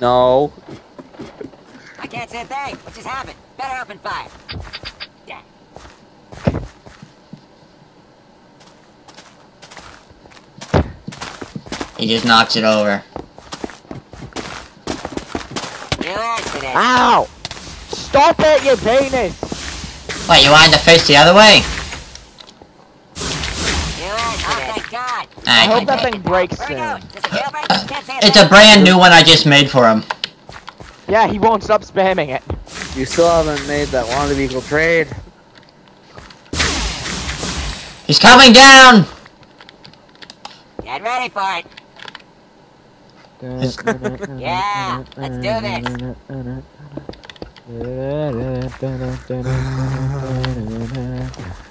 No. I can't say a thing. What just happened? Better open fire. Damn. He just knocks it over. You answered it. Ow! Stop it, you penis! Wait, you wanted to face the other way? You answered oh, thank God. I hope that thing breaks soon. going? Is this a jailbreak? Can't see a It's a brand new one I just made for him. Yeah, he won't stop spamming it. You still haven't made that wanted equal trade. He's coming down! Get ready for it. Yeah, let's do this.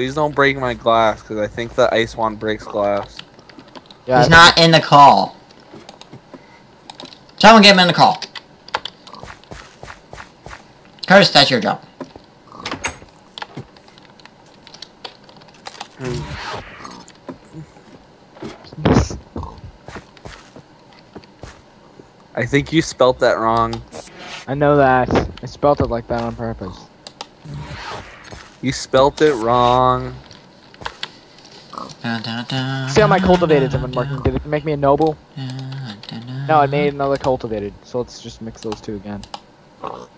Please don't break my glass, because I think the ice wand breaks glass. Yeah, He's not in the call. Someone get him in the call. Curtis, that's your job. I think you spelt that wrong. I know that. I spelt it like that on purpose. You spelt it wrong. See how my cultivateds have been working? Did it make me a noble? No, it made another cultivated. So let's just mix those two again.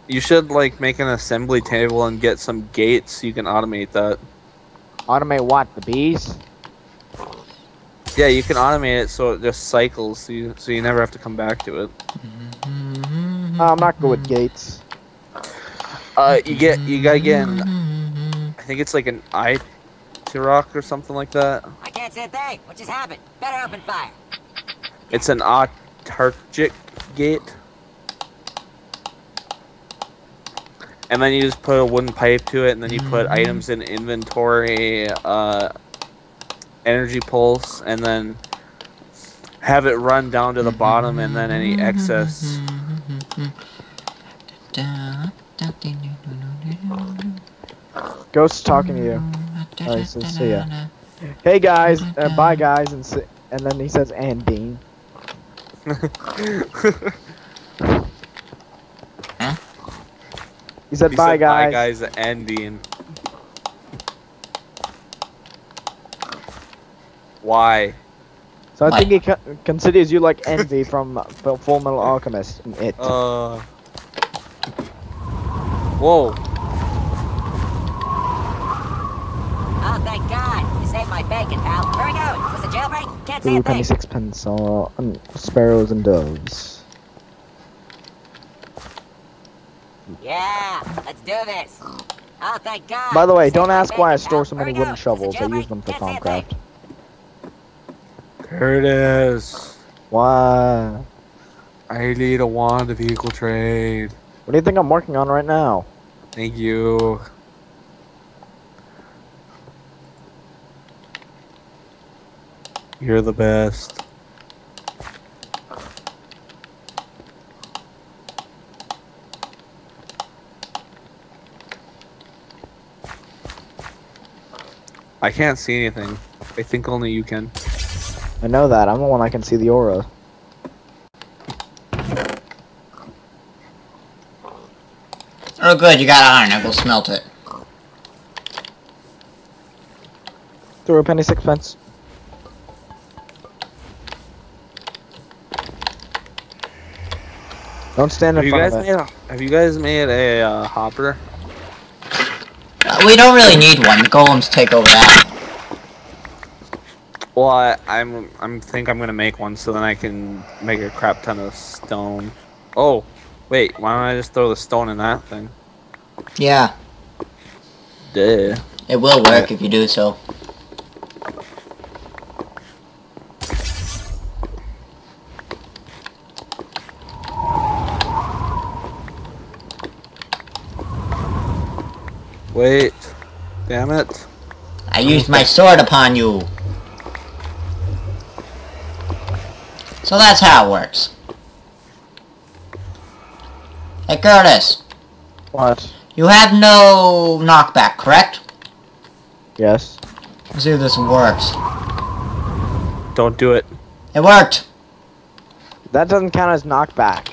You should like make an assembly table and get some gates so you can automate that. Automate what? The bees? Yeah, you can automate it so it just cycles, so you, so you never have to come back to it. Oh, I'm not good with gates. Uh, you get you gotta get an, I think it's like an eye to rock or something like that. I can't say a thing. What just happened? Better open fire. It's an autarchic gate. And then you just put a wooden pipe to it, and then you put items in inventory, uh, energy pulse, and then have it run down to the bottom, and then any excess. Ghost's talking to you. Alright, so see ya. Hey guys, uh, bye guys, and si- and then he says and Dean. He said He bye said, guys. Bye guys, and Dean. Why? So I Bye. think he co- considers you like Envy from uh, Full Full Metal Alchemist and it. Uh. Whoa. Oh, thank God. You saved my bacon, pal. Where we going? Is this a jailbreak? Can't see Two a penny thing. sixpence or um, sparrows and doves. Yeah, let's do this. Oh, thank God. By the way, You don't ask why I store so many wooden going? Is this a shovels. I use them for Can't see a Curtis. Why? I need a wand of equal trade. What do you think I'm working on right now? Thank you. You're the best. I can't see anything. I think only you can. I know that. I'm the one I can see the aura. Oh good, you got iron, I will smelt it. Through a penny sixpence. Don't stand Have in you front guys of it. made a, Have you guys made a uh, hopper? Uh, we don't really need one, golems take over that. Well, I, I'm I'm think I'm gonna make one so then I can make a crap ton of stone. Oh, wait, why don't I just throw the stone in that thing? Yeah, Duh. it will work if you do so. Wait, damn it. I used my sword upon you. So that's how it works. Hey Curtis, What? you have no knockback, correct? Yes. Let's see if this works. Don't do it. It worked! That doesn't count as knockback.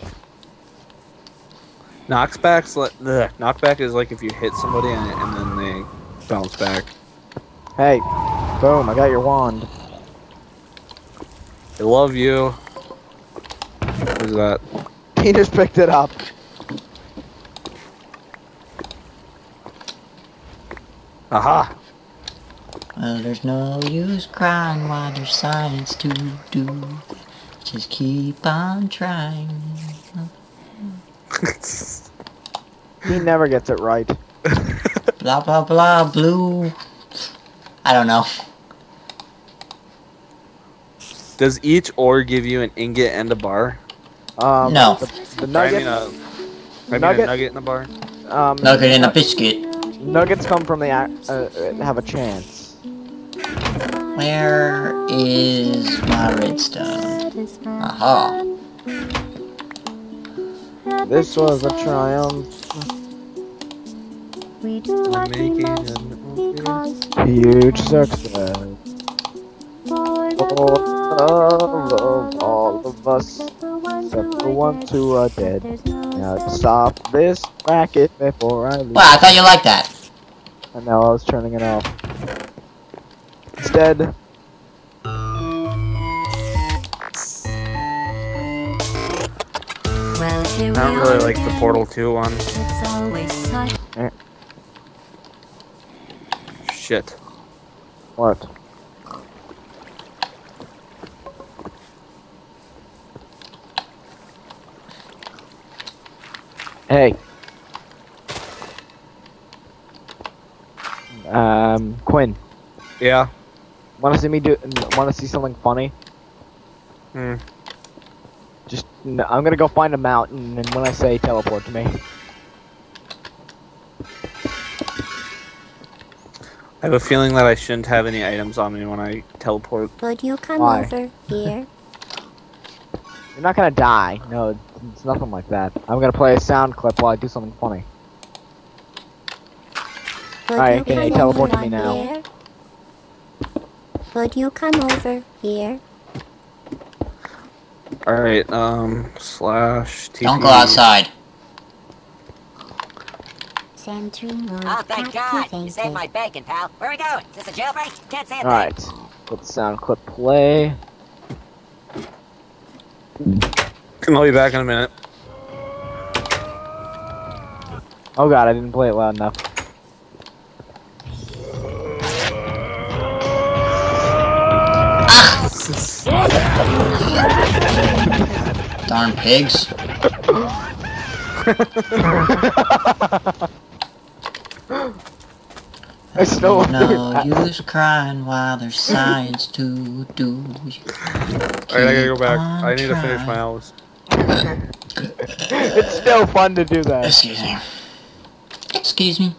Knockback's like ugh, knockback is like if you hit somebody and, and then they bounce back. Hey, boom! I got your wand. I love you. Who's that? He just picked it up. Aha! Well, there's no use crying while there's science to do. Just keep on trying. He never gets it right. Blah blah blah blue. I don't know. Does each ore give you an ingot and a bar? Um, No. The, the Or I nugget, mean a, I mean Nugget? a nugget and a bar. um, Nugget in a biscuit. nuggets come from the uh, uh, have a chance. Where is my redstone? Aha. This was a triumph. We do what we Making must because Huge success. for the love love of all of us, except the ones except the who are dead. Now to stop this racket before I leave. Wow, I thought you liked that. And now I was turning it off. Instead, I don't really like the. Portal 2 one. It's always such Shit. what? Hey. Um, Quinn, Yeah. want to see me do? Want to see something funny? Hmm. Just, n- I'm gonna go find a mountain, and when I say teleport to me, I have a feeling that I shouldn't have any items on me when I teleport. Would you come Why? over here? you're not gonna die. No, it's nothing like that. I'm gonna play a sound clip while I do something funny. Would Alright, you okay, teleport to me now. Here? Would you come over here? Alright, um, slash TP. Don't go outside. Sentry Oh, thank God. You activated. saved my bacon, pal. Where are we going? Is this a jailbreak? Can't say a. Alright, let the sound clip play. I'll be back in a minute. Oh god, I didn't play it loud enough. Darn pigs. I still No use crying while there's science to do. Alright, I gotta go back. I need to finish my house. it's still fun to do that. Excuse me. Excuse me.